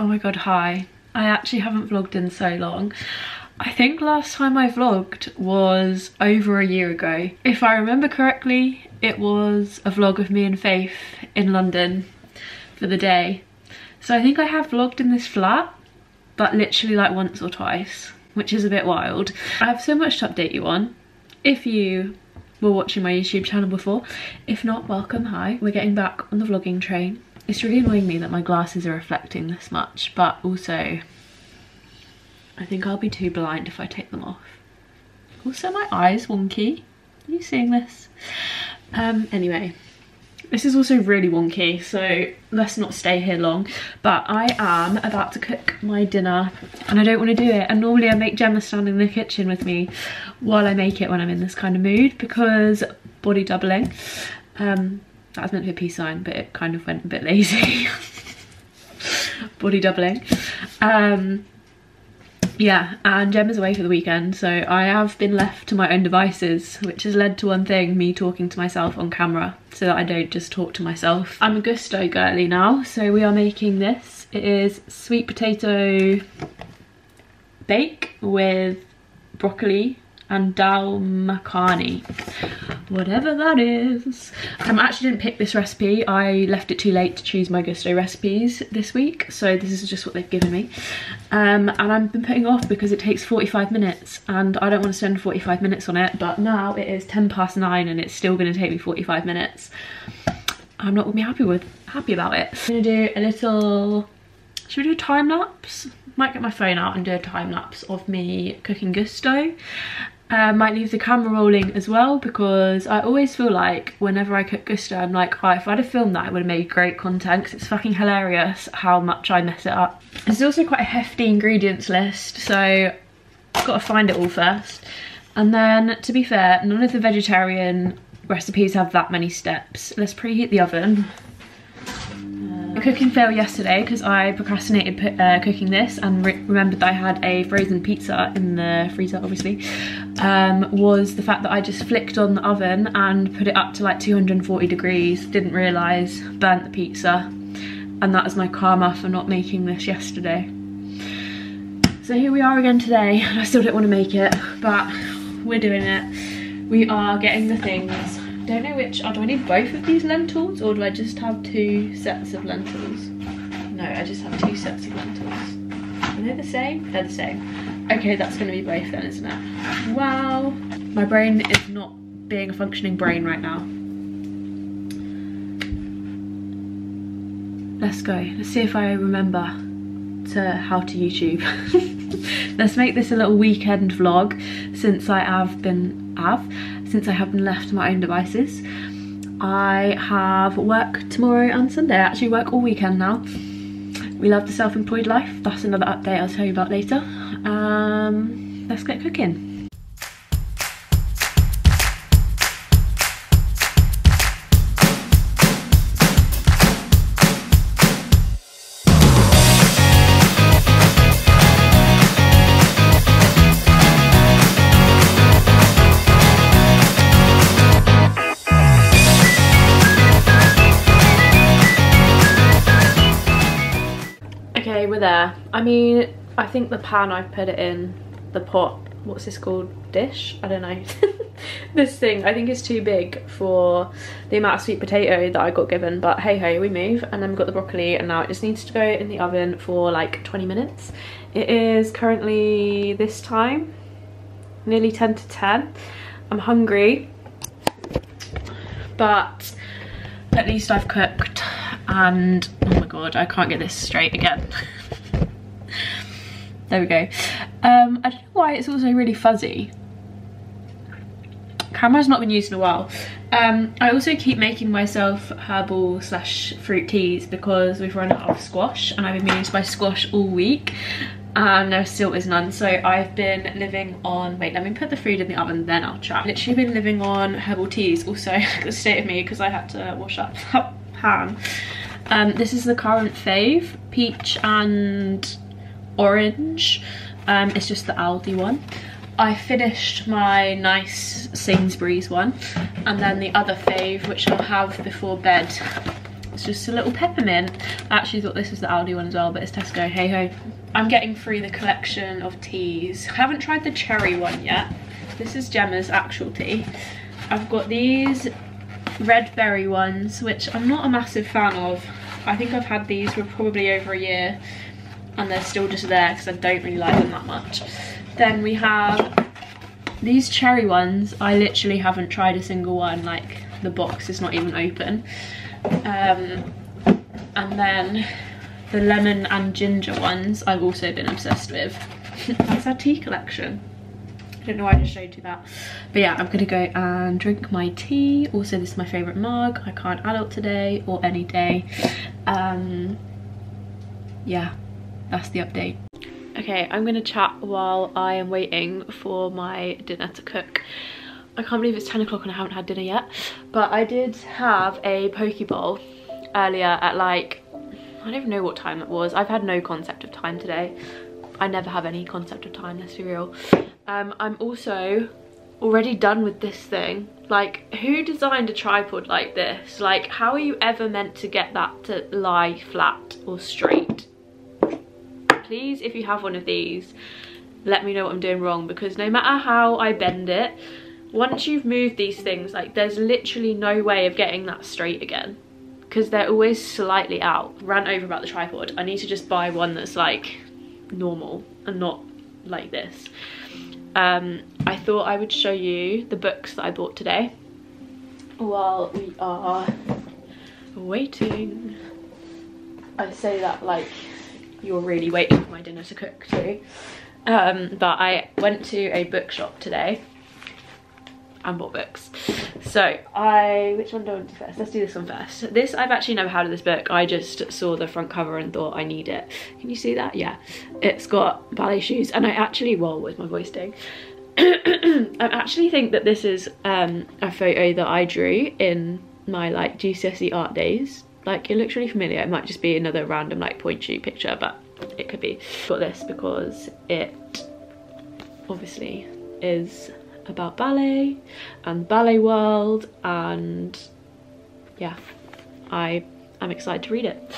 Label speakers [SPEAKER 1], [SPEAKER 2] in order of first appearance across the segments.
[SPEAKER 1] Oh my god, hi. I actually haven't vlogged in so long. I think last time I vlogged was over a year ago. If I remember correctly, it was a vlog of me and Faith in London for the day. So I think I have vlogged in this flat, but literally like once or twice, which is a bit wild. I have so much to update you on. If you were watching my YouTube channel before, if not, welcome, hi. We're getting back on the vlogging train. It's really annoying me that my glasses are reflecting this much, but also I think I'll be too blind if I take them off. Also my eyes wonky. Are you seeing this? Um, anyway, this is also really wonky, so let's not stay here long. But I am about to cook my dinner and I don't want to do it. And normally I make Gemma stand in the kitchen with me while I make it when I'm in this kind of mood because body doubling. Um, that was meant to be a peace sign, but it kind of went a bit lazy. Body doubling. Um, yeah, and Gemma's away for the weekend, so I have been left to my own devices, which has led to one thing, me talking to myself on camera, so that I don't just talk to myself. I'm a Gousto girly now, so we are making this. It is sweet potato bake with broccoli and dal makhani. Whatever that is. Um, i actually didn't pick this recipe. I left it too late to choose my Gousto recipes this week so this is just what they've given me. Um, and i've been putting off because it takes 45 minutes and i don't want to spend 45 minutes on it but now it is 10 past 9 and it's still going to take me 45 minutes. I'm not going to be happy with happy about it. I'm going to do a little should we do a time lapse? Might get my phone out and do a time lapse of me cooking Gousto uh, might leave the camera rolling as well because I always feel like whenever I cook Gousto I'm like oh, if I'd have filmed that it would have made great content because it's fucking hilarious how much I mess it up. There's also quite a hefty ingredients list so I've got to find it all first and then to be fair none of the vegetarian recipes have that many steps. Let's preheat the oven a cooking fail yesterday because I procrastinated uh, cooking this and re remembered that I had a frozen pizza in the freezer obviously um, was the fact that I just flicked on the oven and put it up to like 240 degrees didn't realise burnt the pizza and that is my karma for not making this yesterday. So here we are again today I still don't want to make it but we're doing it. We are getting the things don't know which, oh, do I need both of these lentils or do I just have two sets of lentils? No, I just have two sets of lentils. Are they the same? They're the same. Okay, that's gonna be both then, isn't it? Wow. My brain is not being a functioning brain right now. Let's go. Let's see if I remember to how to YouTube. Let's make this a little weekend vlog since I have been have since I have been left to my own devices. I have work tomorrow and Sunday. I actually work all weekend now. We love the self-employed life. That's another update I'll tell you about later. Um, let's get cooking. I mean, I think the pan I've put it in, the pot, what's this called? Dish? I don't know. this thing, I think is too big for the amount of sweet potato that I got given, but hey ho, we move. And then we've got the broccoli and now it just needs to go in the oven for like 20 minutes. It is currently this time, nearly 10 to 10. I'm hungry, but at least I've cooked and oh my god, I can't get this straight again. There we go. Um, I don't know why it's also really fuzzy. Camera's not been used in a while. Um, I also keep making myself herbal slash fruit teas because we've run out of squash and I've been meaning to buy squash all week and there still is none so I've been living on wait let me put the food in the oven then I'll try literally been living on herbal teas also the state of me because I had to wash up that pan um, this is the current fave peach and orange. Um, it's just the Aldi one. I finished my nice Sainsbury's one and then the other fave which I'll have before bed It's just a little peppermint. I actually thought this was the Aldi one as well, but it's Tesco, hey ho. I'm getting through the collection of teas. I haven't tried the cherry one yet. This is Gemma's actual tea. I've got these red berry ones, which I'm not a massive fan of. I think I've had these for probably over a year and they're still just there because I don't really like them that much. Then we have these cherry ones. I literally haven't tried a single one, like the box is not even open. Um, and then the lemon and ginger ones I've also been obsessed with. That's our tea collection. I don't know why I just showed you that. But yeah, I'm gonna go and drink my tea. Also, this is my favorite mug. I can't adult today or any day. Um, yeah, that's the update. Okay, I'm gonna chat while I am waiting for my dinner to cook. I can't believe it's 10 o'clock and I haven't had dinner yet. But I did have a poke bowl earlier at like, I don't even know what time it was. I've had no concept of time today. I never have any concept of time, let's be real. Um, I'm also already done with this thing. Like, who designed a tripod like this? Like, how are you ever meant to get that to lie flat or straight? Please, if you have one of these, let me know what I'm doing wrong because no matter how I bend it, once you've moved these things, like there's literally no way of getting that straight again because they're always slightly out. Rant over about the tripod. I need to just buy one that's like normal and not like this. Um, I thought I would show you the books that I bought today while we are waiting. I say that like you're really waiting for my dinner to cook too. Um, but I went to a bookshop today and bought books. So I, which one do I want to do first? Let's do this one first. This, I've actually never heard of this book. I just saw the front cover and thought I need it. Can you see that? Yeah. It's got ballet shoes and I actually, well, where's my voice doing? I actually think that this is um, a photo that I drew in my like GCSE art days. Like it looks really familiar. It might just be another random like point shoot picture, but it could be. Got this because it obviously is about ballet and ballet world and yeah I am excited to read it.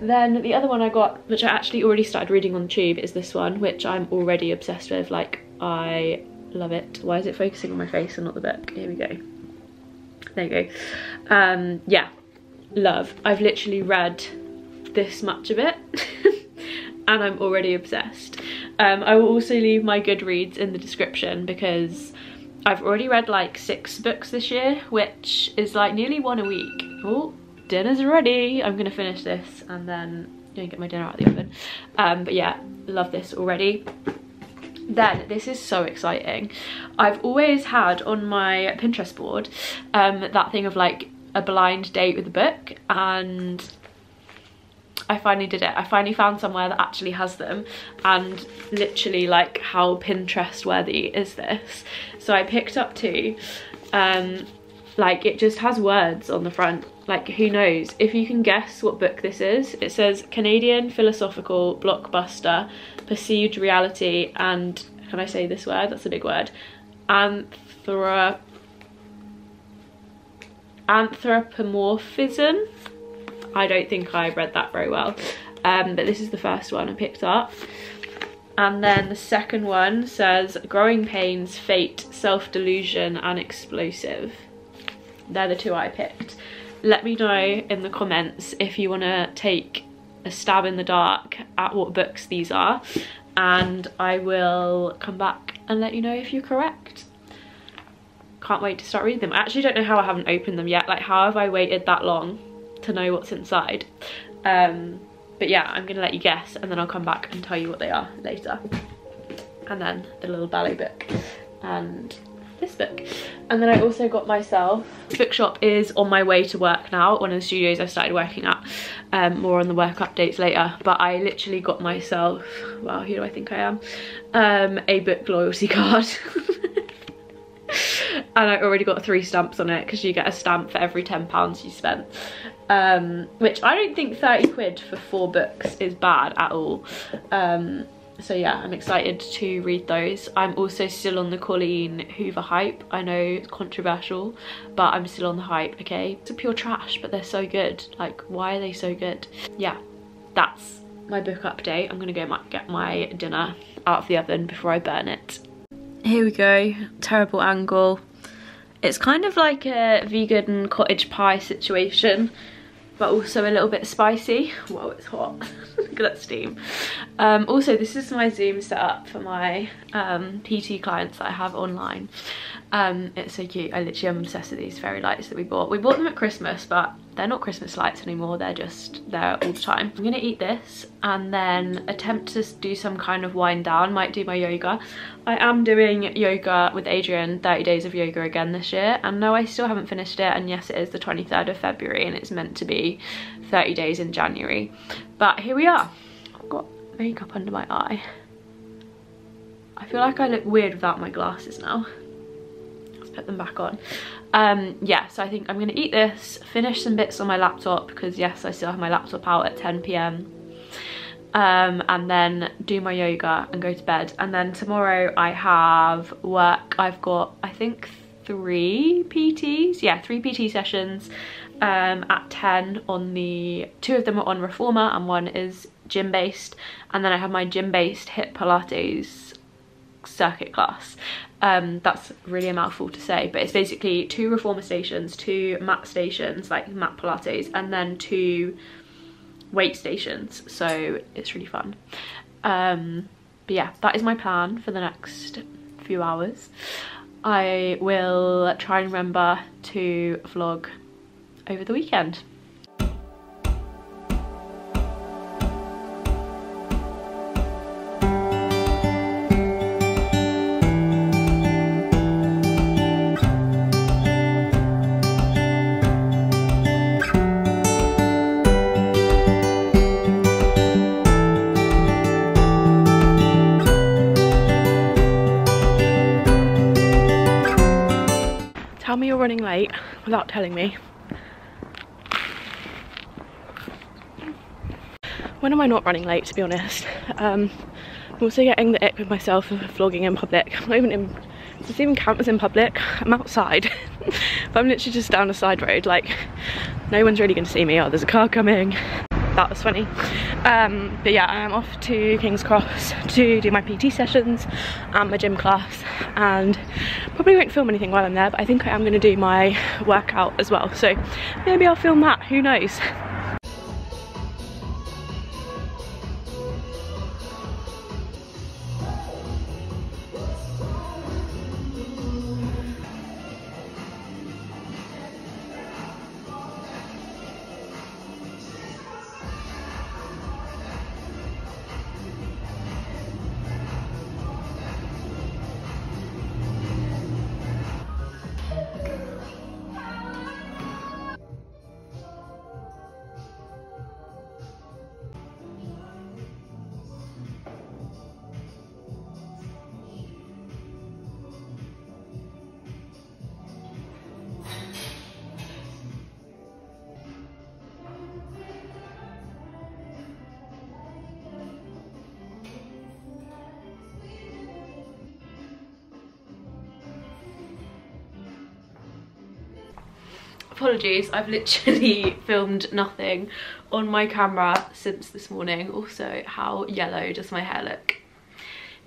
[SPEAKER 1] Then the other one I got which I actually already started reading on the tube is this one which I'm already obsessed with like I love it. Why is it focusing on my face and not the book? Here we go. There you go. Um, yeah, love. I've literally read this much of it and I'm already obsessed. Um, I will also leave my Goodreads in the description because I've already read like six books this year, which is like nearly one a week. Oh, dinner's ready. I'm gonna finish this and then gonna get my dinner out of the oven. Um, but yeah, love this already. Then, this is so exciting. I've always had on my Pinterest board um, that thing of like a blind date with a book and I finally did it. I finally found somewhere that actually has them and literally like how Pinterest worthy is this? So I picked up two. Um, like it just has words on the front. Like who knows? If you can guess what book this is, it says Canadian philosophical blockbuster, perceived reality and, can I say this word? That's a big word. Anthrop anthropomorphism I don't think I read that very well. Um, but this is the first one I picked up. And then the second one says Growing Pains, Fate, Self-Delusion and Explosive. They're the two I picked. Let me know in the comments if you want to take a stab in the dark at what books these are and I will come back and let you know if you're correct. Can't wait to start reading them. I actually don't know how I haven't opened them yet. Like how have I waited that long to know what's inside. Um, but yeah, I'm gonna let you guess and then I'll come back and tell you what they are later. And then the little ballet book and this book. And then I also got myself, bookshop is on my way to work now, one of the studios I started working at, um, more on the work updates later, but I literally got myself, wow, who do I think I am, um, a book loyalty card. and I already got three stamps on it because you get a stamp for every £10 you spent um, which I don't think 30 quid for four books is bad at all. Um, so yeah, I'm excited to read those. I'm also still on the Colleen Hoover hype. I know it's controversial, but I'm still on the hype, okay? It's a pure trash, but they're so good. Like, why are they so good? Yeah, that's my book update. I'm gonna go get my dinner out of the oven before I burn it. Here we go, terrible angle. It's kind of like a vegan cottage pie situation but also a little bit spicy. Whoa, it's hot. Look at that steam. Um, also, this is my Zoom setup for my um, PT clients that I have online. Um, it's so cute. I literally am obsessed with these fairy lights that we bought. We bought them at Christmas, but they're not Christmas lights anymore. They're just there all the time. I'm gonna eat this and then attempt to do some kind of wind down. Might do my yoga. I am doing yoga with Adriene, 30 days of yoga again this year. And no, I still haven't finished it. And yes, it is the 23rd of February and it's meant to be 30 days in January. But here we are. I've got makeup under my eye. I feel like I look weird without my glasses now Let's put them back on. Um, yeah, so I think I'm gonna eat this, finish some bits on my laptop because yes, I still have my laptop out at 10 p.m. Um, and then do my yoga and go to bed. And then tomorrow I have work. I've got, I think, three PTs. Yeah, three PT sessions um, at 10 on the, two of them are on Reformer and one is gym based. And then I have my gym based hip Pilates circuit class um, that's really a mouthful to say, but it's basically two reformer stations, two mat stations, like mat pilates, and then two weight stations. So it's really fun. Um, but yeah, that is my plan for the next few hours. I will try and remember to vlog over the weekend. Without telling me. When am I not running late, to be honest? Um, I'm also getting the ick with myself of vlogging in public. I'm not even in, does even count as in public? I'm outside, but I'm literally just down a side road. Like, no one's really gonna see me. Oh, there's a car coming that was funny um, but yeah i'm off to king's cross to do my pt sessions and my gym class and probably won't film anything while i'm there but i think i am going to do my workout as well. So maybe i'll film that who knows apologies i've literally filmed nothing on my camera since this morning. Also how yellow does my hair look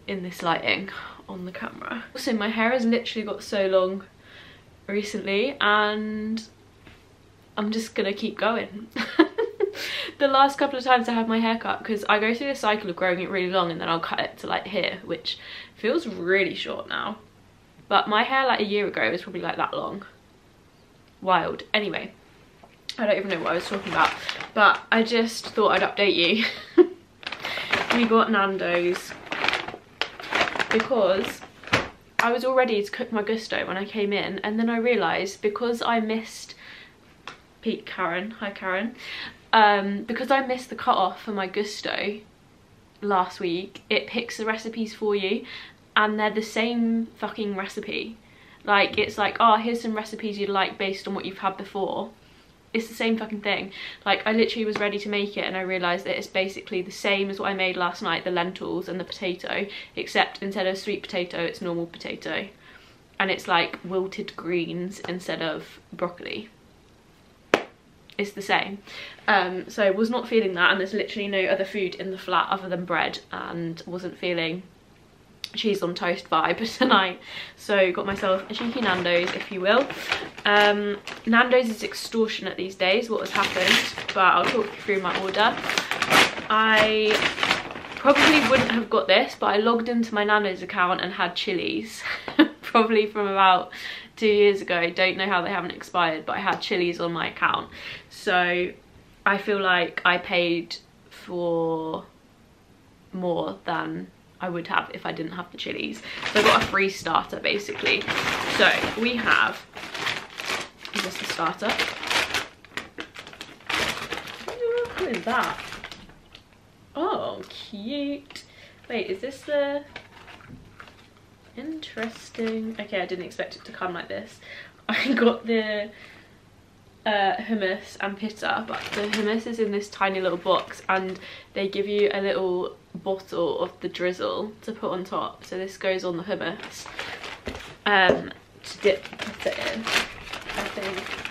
[SPEAKER 1] in this lighting on the camera? Also my hair has literally got so long recently and i'm just gonna keep going. The last couple of times i have my hair cut because i go through the cycle of growing it really long and then i'll cut it to like here which feels really short now. But my hair like a year ago was probably like that long wild. Anyway, I don't even know what I was talking about, but I just thought I'd update you. we got Nando's because I was all ready to cook my Gousto when I came in and then I realised because I missed Pete Karen, hi Karen, um, because I missed the cut off for my Gousto last week, it picks the recipes for you and they're the same fucking recipe like it's like, oh, here's some recipes you'd like based on what you've had before. it's the same fucking thing. Like I literally was ready to make it and I realised that it's basically the same as what I made last night, the lentils and the potato, except instead of sweet potato, it's normal potato. And it's like wilted greens instead of broccoli. It's the same. Um, so I was not feeling that and there's literally no other food in the flat other than bread and wasn't feeling cheese on toast vibe tonight. So got myself a cheeky nando's if you will. Um, nando's is extortionate these days what has happened but i'll talk you through my order. I probably wouldn't have got this but i logged into my nando's account and had chilies probably from about two years ago. Don't know how they haven't expired but i had chilies on my account. So i feel like i paid for more than I would have if I didn't have the chilies. So I got a free starter basically. So we have, is this the starter? What is that? Oh, cute. Wait, is this the, interesting. Okay, I didn't expect it to come like this. I got the uh, hummus and pita, but the hummus is in this tiny little box and they give you a little bottle of the drizzle to put on top. So this goes on the hummus um, to dip put it in. I think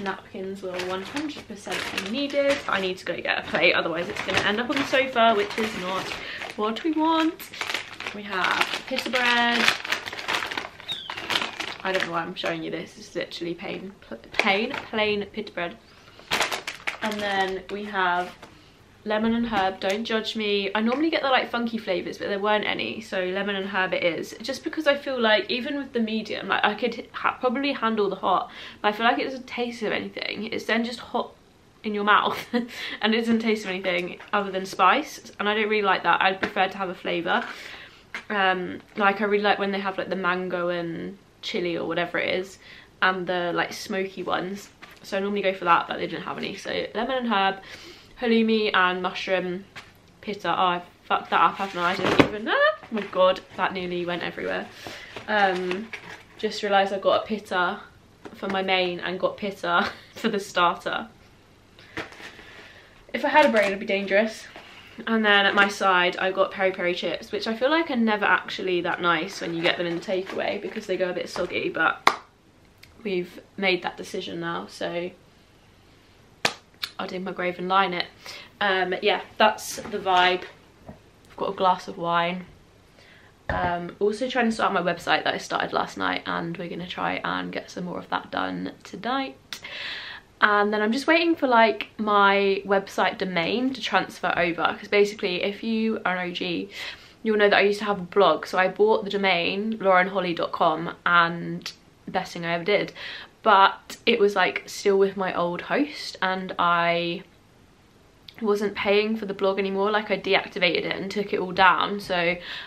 [SPEAKER 1] napkins will 100% be needed. I need to go get a plate, otherwise it's going to end up on the sofa, which is not what we want. We have pita bread. I don't know why I'm showing you this. It's literally plain, plain, plain pita bread. And then we have lemon and herb don't judge me. I normally get the like funky flavors but there weren't any so lemon and herb it is. Just because i feel like even with the medium like i could ha probably handle the hot but i feel like it doesn't taste of anything. It's then just hot in your mouth and it doesn't taste of anything other than spice and i don't really like that. I'd prefer to have a flavor um like i really like when they have like the mango and chili or whatever it is and the like smoky ones. So i normally go for that but they didn't have any. So lemon and herb halloumi and mushroom pita. Oh, I fucked that up, haven't I? I didn't even, ah, my god, that nearly went everywhere. Um, just realised I got a pita for my main and got pita for the starter. If I had a brain, it'd be dangerous. And then at my side, I got peri peri chips, which I feel like are never actually that nice when you get them in the takeaway because they go a bit soggy, but we've made that decision now, so I'll dig my grave and line it. Um, yeah, that's the vibe. I've got a glass of wine. Um, also trying to start my website that I started last night and we're going to try and get some more of that done tonight. And then I'm just waiting for like my website domain to transfer over because basically if you are an OG you'll know that I used to have a blog so I bought the domain laurenhollie.com and best thing I ever did but it was like still with my old host and I wasn't paying for the blog anymore. Like I deactivated it and took it all down so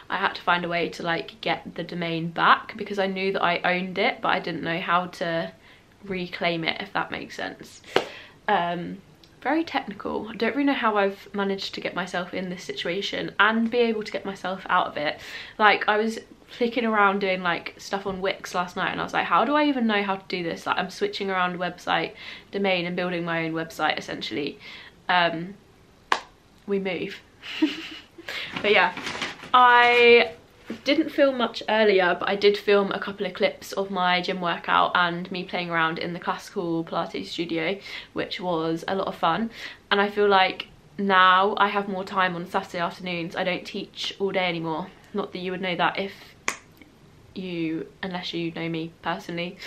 [SPEAKER 1] I had to find a way to like get the domain back because I knew that I owned it but I didn't know how to reclaim it if that makes sense. Um very technical. I don't really know how I've managed to get myself in this situation and be able to get myself out of it. Like I was flicking around doing like stuff on Wix last night and I was like how do I even know how to do this? Like I'm switching around website domain and building my own website essentially. Um we move. But yeah I didn't film much earlier but I did film a couple of clips of my gym workout and me playing around in the classical Pilates studio which was a lot of fun. And I feel like now I have more time on Saturday afternoons. I don't teach all day anymore. Not that you would know that if you unless you know me personally.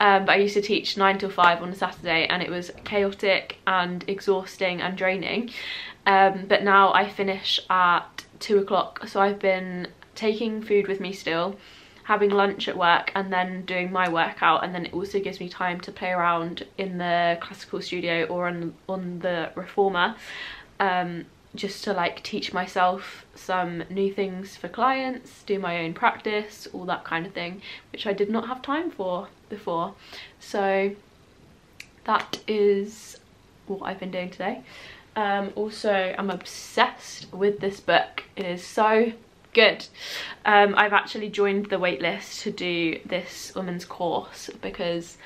[SPEAKER 1] Um, but I used to teach 9 till 5 on a Saturday and it was chaotic and exhausting and draining. Um, but now I finish at 2 o'clock so I've been taking food with me still having lunch at work and then doing my workout and then it also gives me time to play around in the classical studio or on, on the reformer. Um, just to like teach myself some new things for clients, do my own practice, all that kind of thing, which I did not have time for before. So that is what I've been doing today. Um, also, I'm obsessed with this book. It is so good. Um, I've actually joined the waitlist to do this woman's course because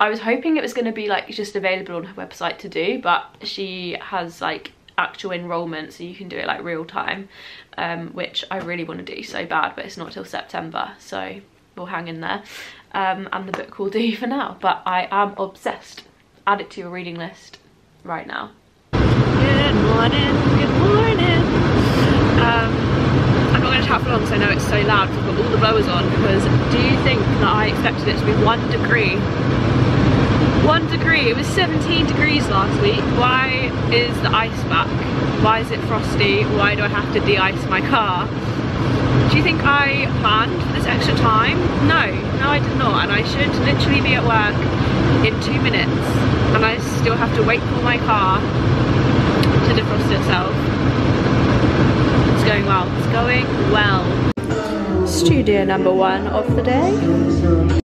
[SPEAKER 1] I was hoping it was going to be like just available on her website to do, but she has like actual enrollment so you can do it like real time, um, which I really want to do so bad, but it's not till September, so we'll hang in there. Um, and the book will do for now, but I am obsessed. Add it to your reading list right now. Good morning, good morning. Um, I'm not going to chat for long because I know it's so loud I've got all the blowers on because do you think that I expected it to be one degree one degree. It was 17 degrees last week. Why is the ice back? Why is it frosty? Why do I have to de-ice my car? Do you think I planned for this extra time? No, no I did not. And I should literally be at work in two minutes. And I still have to wait for my car to defrost itself. It's going well. It's going well. Studio number one of the day.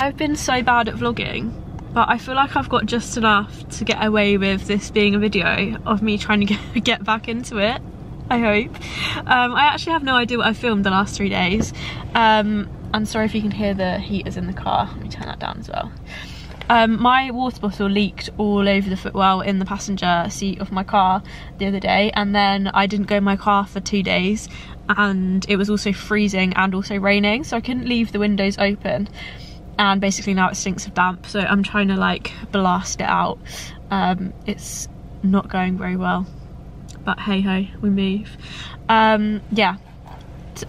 [SPEAKER 1] I've been so bad at vlogging, but I feel like I've got just enough to get away with this being a video of me trying to get, get back into it. I hope. Um, I actually have no idea what I filmed the last three days. Um, I'm sorry if you can hear the heaters in the car. Let me turn that down as well. Um, my water bottle leaked all over the footwell in the passenger seat of my car the other day and then I didn't go in my car for two days and it was also freezing and also raining so I couldn't leave the windows open and basically now it stinks of damp so I'm trying to like blast it out. Um, it's not going very well. But hey ho we move. Um, yeah.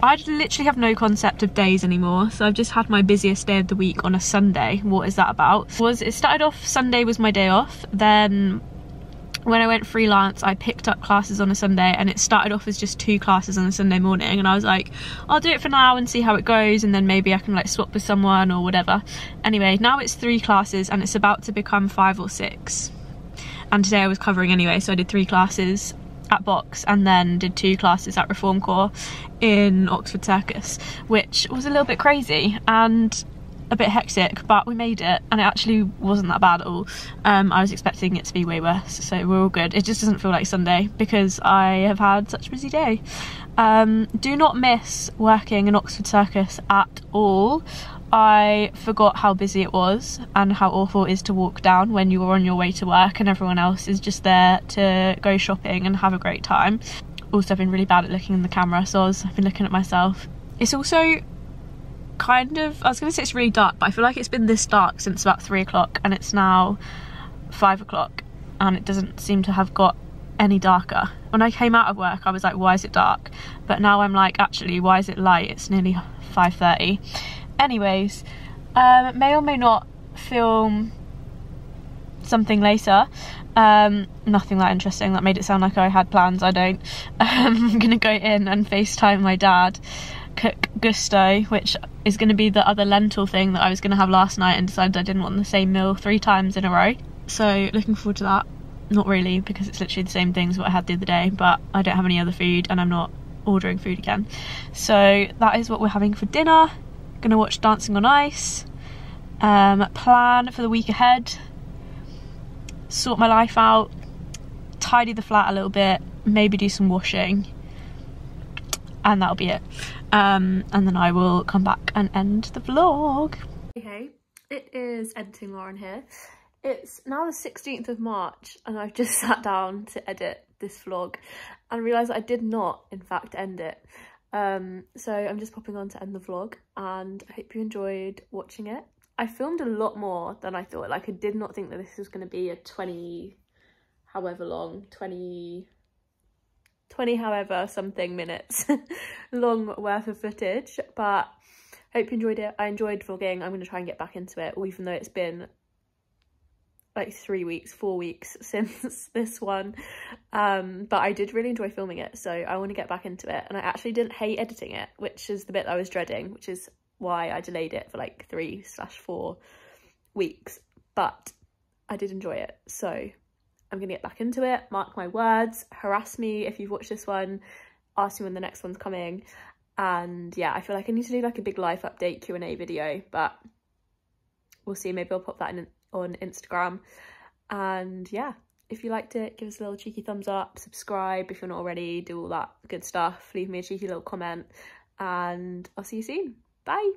[SPEAKER 1] I literally have no concept of days anymore so I've just had my busiest day of the week on a Sunday. What is that about? Was it started off Sunday was my day off. Then when I went freelance, I picked up classes on a Sunday and it started off as just two classes on a Sunday morning. And I was like, I'll do it for now and see how it goes. And then maybe I can like swap with someone or whatever. Anyway, now it's three classes and it's about to become five or six. And today I was covering anyway, so I did three classes at Box and then did two classes at Reform Corps in Oxford Circus, which was a little bit crazy. And a bit hectic, but we made it and it actually wasn't that bad at all. Um, I was expecting it to be way worse, so we're all good. It just doesn't feel like Sunday because I have had such a busy day. Um, do not miss working in Oxford Circus at all. I forgot how busy it was and how awful it is to walk down when you are on your way to work and everyone else is just there to go shopping and have a great time. Also, I've been really bad at looking in the camera, so I've been looking at myself. It's also kind of, I was going to say it's really dark, but I feel like it's been this dark since about three o'clock and it's now five o'clock and it doesn't seem to have got any darker. When I came out of work, I was like, why is it dark? But now I'm like, actually, why is it light? It's nearly 5.30. Anyways, um, may or may not film something later. Um, nothing that interesting. That made it sound like I had plans. I don't. Um, I'm gonna go in and FaceTime my dad cook Gousto, which is going to be the other lentil thing that I was going to have last night and decided I didn't want the same meal three times in a row. So looking forward to that. Not really, because it's literally the same things what I had the other day, but I don't have any other food and I'm not ordering food again. So that is what we're having for dinner. Gonna watch Dancing on Ice. Um, plan for the week ahead. Sort my life out. Tidy the flat a little bit. Maybe do some washing. And that'll be it um, and then I will come back and end the vlog. Hey, hey, it is Editing Lauren here. it's now the 16th of March and I've just sat down to edit this vlog and realised I did not in fact end it. Um, so I'm just popping on to end the vlog and I hope you enjoyed watching it. I filmed a lot more than I thought. Like I did not think that this was going to be a 20, however long, 20, 20 however something minutes long worth of footage. But hope you enjoyed it. I enjoyed vlogging. I'm going to try and get back into it, even though it's been like three weeks, four weeks since this one. Um, but I did really enjoy filming it, so I want to get back into it. And I actually didn't hate editing it, which is the bit I was dreading, which is why I delayed it for like three slash four weeks. But I did enjoy it, so I'm gonna get back into it. Mark my words, harass me if you've watched this one, ask me when the next one's coming. And yeah, I feel like I need to do like a big life update Q&A video, but we'll see. Maybe I'll pop that in on Instagram. And yeah, if you liked it, give us a little cheeky thumbs up, subscribe if you're not already, do all that good stuff. Leave me a cheeky little comment and I'll see you soon. Bye.